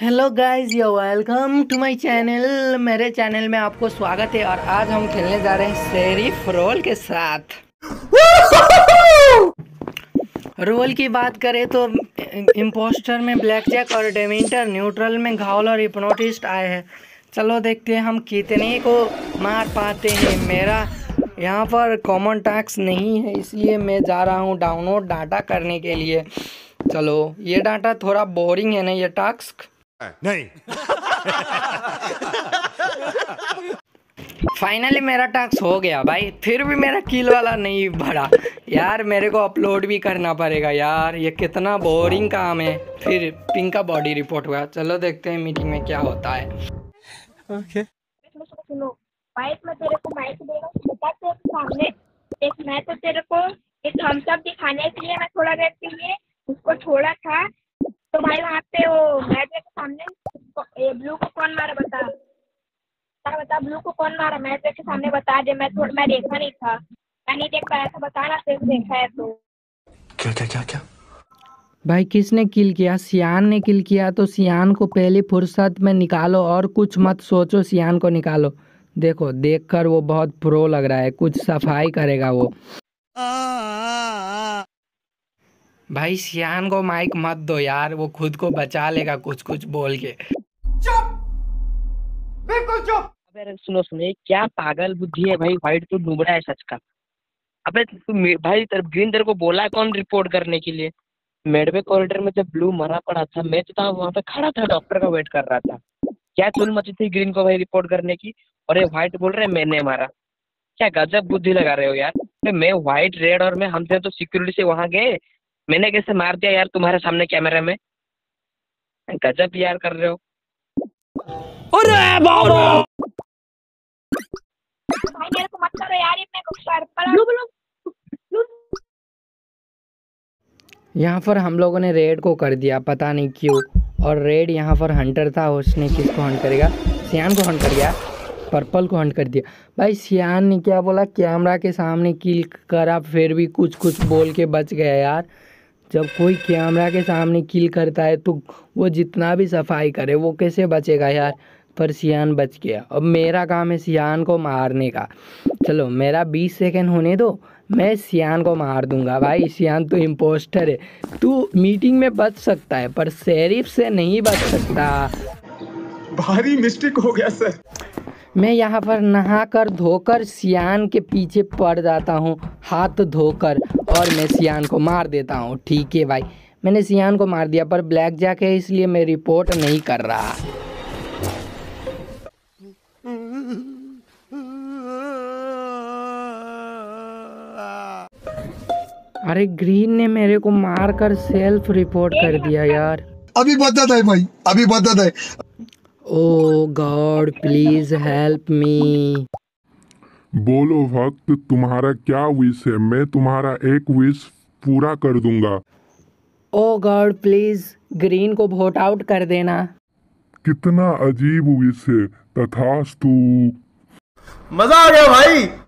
Hello guys yo welcome to my channel मेरे channel में आपको स्वागत है और आज हम खेलने जा रहे हैं शेरिफ रोल के साथ। रोल की बात करें तो इम्पोस्टर में ब्लैक जैक और डेमिंटर न्यूट्रल में घावल और हिप्नोटिस्ट आए हैं। चलो देखते हैं हम कितने को मार पाते हैं। मेरा यहाँ पर कॉमन टैक्स नहीं है, इसलिए मैं जा रहा हूँ डाउनलोड डाटा करने के लिए। चलो, ये डाटा थोड़ा बोरिंग है ना, ये टास्क नहीं। फाइनली मेरा टास्क हो गया भाई। फिर भी मेरा किल वाला नहीं बढ़ा। यार मेरे को अपलोड भी करना पड़ेगा यार। ये कितना बोरिंग काम है। फिर पिंक का बॉडी रिपोर्ट हुआ। चलो देखते हैं मीटिंग में क्या होता है। सुनो माइक में तेरे को माइक देगा सामने। एक मैं तो तेरे को एक थम्स अप दिखाने के लिए मैं थोड़ा देर के लिए उसको छोड़ा था। तो भाई वहाँ पे वो मैं के सामने ये ब्लू को कौन मारा बता। बता बता ब्लू को कौन मारा मैं के सामने बता दे मैं थोड़ा मैं देखा नहीं था। मैं नहीं देख पाया था बताना तेरे देखा है तो। क्या क्या क्या क्या? भाई किसने किल किया? सियान ने किल किया तो सियान को पहली फुर्सत में निकालो और कुछ मत सोचो सियान को निकालो। देखो देखकर वो बहुत प्रो लग रहा है कुछ सफ़ाई करेगा वो। भाई सियान को माइक मत दो यार वो खुद को बचा लेगा कुछ कुछ बोल के। चुप! बिल्कुल चुप! अबे सुनो सुनो क्या पागल बुद्धि है भाई व्हाइट तो डूबड़ा है सच का। अबे तू भाई तेरे ग्रीन तेरे को बोला है कौन रिपोर्ट करने के लिए? मेडवे कॉरिडोर में जब ब्लू मरा पड़ा था मैं तो था वहाँ पे खड़ा था डॉक्टर का वेट कर रहा था। क्या चुल मची थी ग्रीन को भाई रिपोर्ट करने की? और ये व्हाइट बोल रहे मैंने मारा। क्या गजब बुद्धि लगा रहे हो यार? मैं व्हाइट रेड और मैं हमसे तो सिक्योरिटी से वहाँ गए मैंने कैसे मार दिया यार तुम्हारे सामने कैमरे में? गजब यार कर रहे हो। सर पर यहाँ पर हम लोगों ने रेड को कर दिया, पता नहीं क्यों। और रेड यहाँ पर हंटर था, उसने किसको हंट करेगा? सियान को हंट कर गया पर्पल को हंट कर दिया। भाई सियान ने क्या बोला? कैमरा के सामने किल करा, फिर भी कुछ कुछ बोल के बच गया यार। जब कोई कैमरा के सामने किल करता है तो वो जितना भी सफ़ाई करे, वो कैसे बचेगा यार? पर सियान बच गया। अब मेरा काम है सियान को मारने का। चलो, मेरा बीस सेकंड होने दो, मैं सियान को मार दूँगा। भाई, सियान तो इम्पोस्टर है। तू मीटिंग में बच सकता है, पर शेरिफ से नहीं बच सकता। भारी मिस्टेक हो गया सर मैं यहाँ पर नहाकर, धोकर सियान के पीछे पड़ जाता हूँ। हाथ धोकर और मैं सियान को मार देता हूँ। ठीक है भाई। मैंने सियान को मार दिया, पर ब्लैक जैक है इसलिए मैं रिपोर्ट नहीं कर रहा। अरे, ग्रीन ने मेरे को मारकर सेल्फ रिपोर्ट कर दिया यार। अभी बदत है भाई, अभी बदत है। Oh God please help me बोलो भक्त तुम्हारा क्या विश है? मैं तुम्हारा एक विश पूरा कर दूँगा। ओ गॉड प्लीज़ ग्रीन को वोट आउट कर देना। कितना अजीब विश है। तथास्तु। मज़ा आ गया भाई।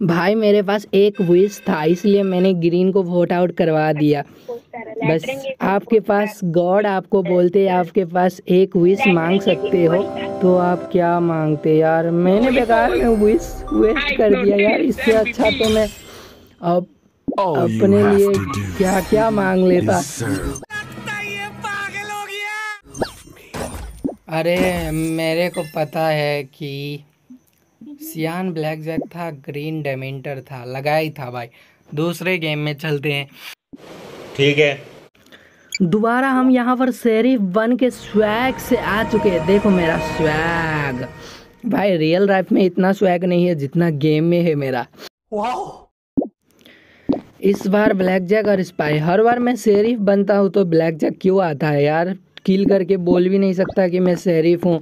भाई मेरे पास एक विश था इसलिए मैंने ग्रीन को वोट आउट करवा दिया। बस आपके पास गॉड आपको बोलते आपके पास एक विश मांग सकते हो तो आप क्या मांगते यार? मैंने बेकार में विश वेस्ट कर दिया यार इससे अच्छा तो मैं अब अपने लिए क्या क्या मांग लेता? अरे मेरे को पता है कि सियान ब्लैक जैक था ग्रीन डेमेंटर था लगा ही था भाई। दूसरे गेम में चलते हैं। ठीक है। दोबारा हम यहाँ पर शेरिफ बन के स्वैग से आ चुके हैं। देखो मेरा स्वैग भाई रियल लाइफ में इतना स्वैग नहीं है जितना गेम में है मेरा। इस बार ब्लैक जैक और स्पाई हर बार मैं शेरिफ बनता हूँ तो ब्लैक जैक क्यों आता है यार? किल करके बोल भी नहीं सकता कि मैं शेरिफ हूँ।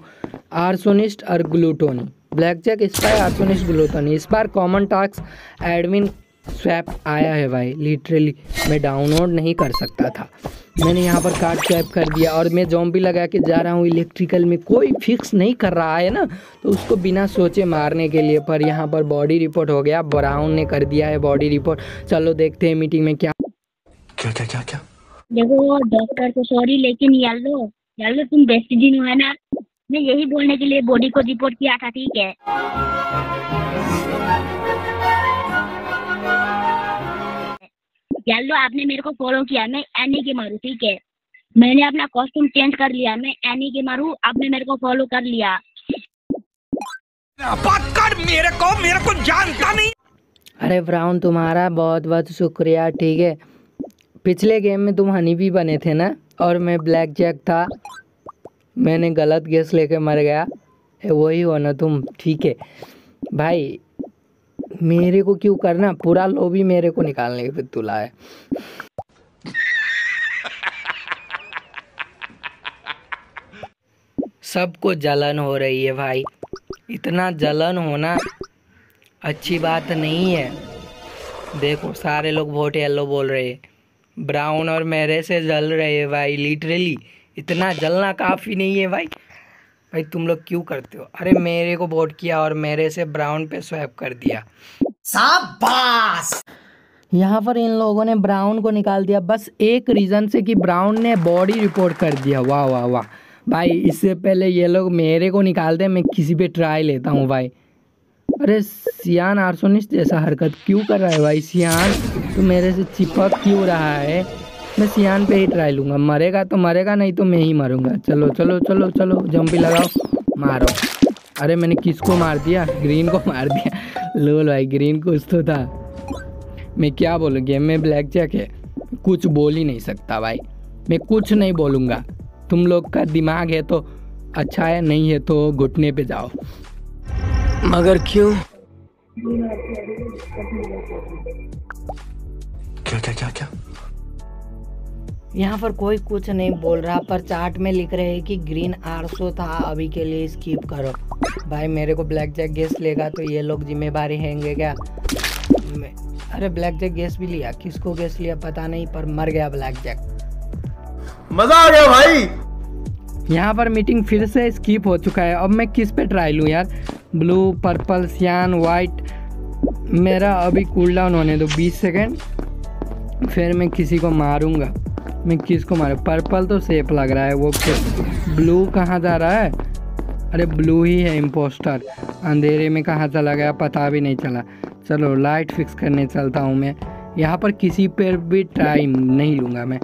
आर्सोनिस्ट और gluttony. Black jack spy arsonist gluttony इस बार कॉमन टास्क एडमिन स्वैप आया है भाई। लिटरली मैं डाउनलोड नहीं कर सकता था। मैंने यहाँ पर कार्ड स्वैप कर दिया और मैं जॉम्बी लगा के जा रहा हूँ इलेक्ट्रिकल में। कोई फिक्स नहीं कर रहा है ना? तो उसको बिना सोचे मारने के लिए पर यहाँ पर बॉडी रिपोर्ट हो गया। ब्राउन ने कर दिया है बॉडी रिपोर्ट चलो देखते हैं मीटिंग में क्या क्या क्या क्या क्या? देखो डॉक्टर तो सॉरी लेकिन येलो चलो तुम बेस्ट दिन हो है ना? मैं यही बोलने के लिए बॉडी को रिपोर्ट किया था ठीक है? चलो आपने मेरे को फॉलो किया। मैं एनी के मारू ठीक है? मैंने अपना कॉस्ट्यूम चेंज कर लिया। मैं एनी के मारू आपने मेरे को फॉलो कर लिया। कर मेरे को मेरे को जानता नहीं। अरे ब्राउन तुम्हारा बहुत बहुत शुक्रिया ठीक है? पिछले गेम में तुम हनी भी बने थे ना? और मैं ब्लैक जैक था। मैंने गलत गैस लेके मर गया। वही हो ना तुम, ठीक है। भाई, मेरे को क्यों करना? पूरा लोभी मेरे को निकालने के फिर तुला है। सबको जलन हो रही है भाई। इतना जलन होना अच्छी बात नहीं है। देखो, सारे लोग वोट येलो बोल रहे हैं। ब्राउन और मेरे से जल रहे हैं भाई लिटरली इतना जलना काफ़ी नहीं है भाई। भाई तुम लोग क्यों करते हो? अरे मेरे को वोट किया और मेरे से ब्राउन पे स्वैप कर दिया। शाबाश! यहाँ पर इन लोगों ने ब्राउन को निकाल दिया। बस एक रीज़न से कि ब्राउन ने बॉडी रिपोर्ट कर दिया। वाह वाह वाह। भाई इससे पहले ये लोग मेरे को निकालते मैं किसी पे ट्राई लेता हूँ भाई। अरे सियान आर्सोनिस्ट जैसा हरकत क्यों कर रहा है भाई? सियान तो मेरे से चिपक क्यों रहा है? मैं सियान पे ही ट्राई लूँगा। मरेगा तो मरेगा नहीं तो मैं ही मरूँगा। चलो चलो चलो चलो जंपी लगाओ। मारो। अरे मैंने किसको मार दिया? ग्रीन को मार दिया। लोल भाई ग्रीन कुछ तो था। मैं क्या बोलूँ गेम में ब्लैक जैक है। कुछ बोल ही नहीं सकता भाई। मैं कुछ नहीं बोलूँगा। तुम लोग का दिमाग है तो अच्छा है नहीं है तो घुटने पे जाओ। मगर क्यों? क्या क्या क्या क्या? यहाँ पर कोई कुछ नहीं बोल रहा पर चार्ट में लिख रहे हैं कि ग्रीन आरसो था अभी के लिए स्किप करो। भाई मेरे को ब्लैक जैक गैस लेगा तो ये लोग ज़िम्मेदारी हैंगे क्या? अरे ब्लैक जैक गैस भी लिया किसको गैस लिया पता नहीं पर मर गया ब्लैक जैक मज़ा आ गया भाई। यहाँ पर मीटिंग फिर से स्किप हो चुका है। अब मैं किस पे ट्राई लूँ यार? ब्लू पर्पल सियान वाइट मेरा अभी कूल डाउन होने दो 20 सेकेंड फिर मैं किसी को मारूँगा। मैं किसको मारूँ? पर्पल तो सेफ़ लग रहा है, वो ब्लू कहाँ जा रहा है? अरे ब्लू ही है इम्पोस्टर अंधेरे में कहाँ चला गया, पता भी नहीं चला। चलो लाइट फिक्स करने चलता हूँ मैं। यहाँ पर किसी पर भी ट्राई नहीं लूँगा मैं।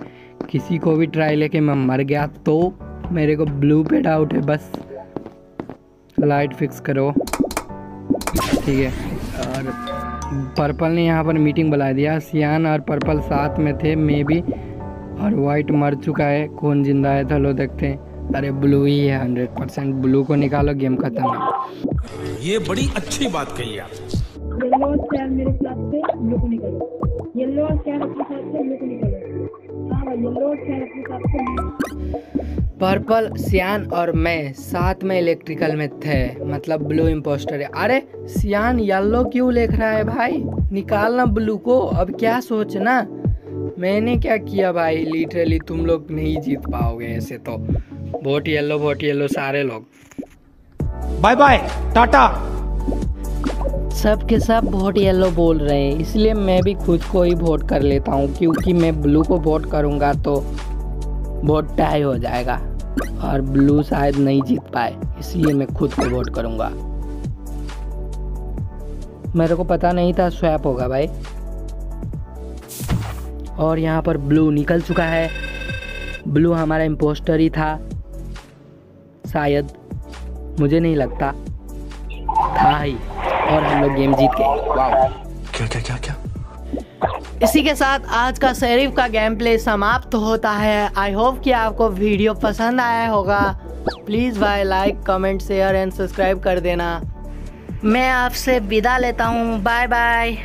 किसी को भी ट्राई लेके मैं मर गया तो मेरे को ब्लू पे डाउट है, बस। लाइट फिक्स करो। ठीक है। और पर्पल ने यहाँ पर मीटिंग बुला दिया। सियान और पर्पल साथ में थे, मे भी और वाइट मर चुका है। कौन ज़िंदा है चलो देखते हैं। अरे ब्लू ही है हंड्रेड परसेंट ब्लू को निकालो गेम खत्म है। ये बड़ी अच्छी बात कही आप। येलो और मेरे साथ से ब्लू को निकालो। येलो और अपने साथ से ब्लू को निकालो। हाँ येलो और अपने साथ से पर्पल सियान और मैं साथ में इलेक्ट्रिकल में थे। मतलब ब्लू इम्पोस्टर है। अरे सियान येलो क्यों लिख रहा है भाई? निकालना ब्लू को अब क्या सोचना? मैंने क्या किया भाई? लिटरली तुम लोग नहीं जीत पाओगे ऐसे तो। वोट येलो वोट येलो सारे लोग। बाय बाय टाटा सब के सब वोट येलो बोल रहे हैं इसलिए मैं भी खुद को ही वोट कर लेता हूँ क्योंकि मैं ब्लू को वोट करूँगा तो वोट टाई हो जाएगा और ब्लू शायद नहीं जीत पाए इसलिए मैं खुद को वोट करूँगा। मेरे को पता नहीं था स्वैप होगा भाई। और यहाँ पर ब्लू निकल चुका है। ब्लू हमारा इम्पोस्टर ही था। शायद मुझे नहीं लगता। था ही। और हम लोग गेम जीत गए। क्या क्या क्या क्या? इसी के साथ आज का शरीफ का गेम प्ले समाप्त होता है। आई होप कि आपको वीडियो पसंद आया होगा। प्लीज़ भाई like comment share and subscribe कर देना। मैं आपसे विदा लेता हूँ। Bye bye